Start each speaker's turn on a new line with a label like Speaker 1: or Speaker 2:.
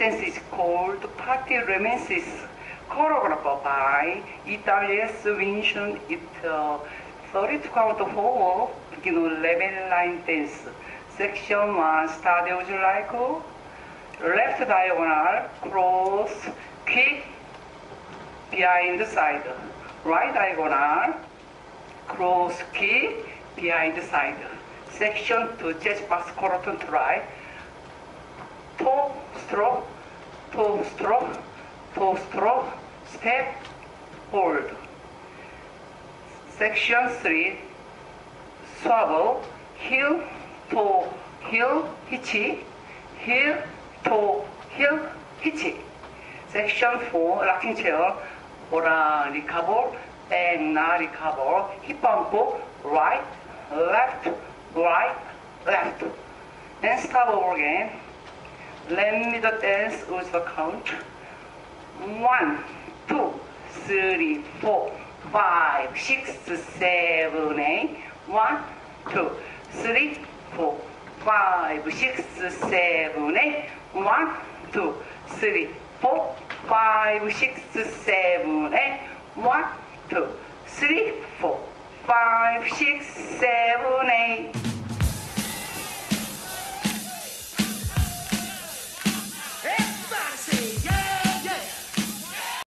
Speaker 1: This dance is called Party Reminiscence, choreographed by EWS Winson it uh, 30 to count 4, begin with level line dance. Section 1, start would you like left diagonal, cross, kick, behind the side. Right diagonal, cross, kick, behind the side. Section 2, jazz box, coroton try toe stroke, toe stroke, toe stroke, step, hold. Section 3, swivel, heel, toe, heel, hitchy, heel, toe, heel, hitchy. Section 4, rocking chair, ora recover, and now recover, hip bump, right, left, right, left. And start over again. Let me the dance with the count. One, two, three, four, five, six, seven, eight. One, two, three, four, five, six, seven, eight. One, two, three, four, five, six, seven, eight. One, two, three, four, five, six, seven, eight.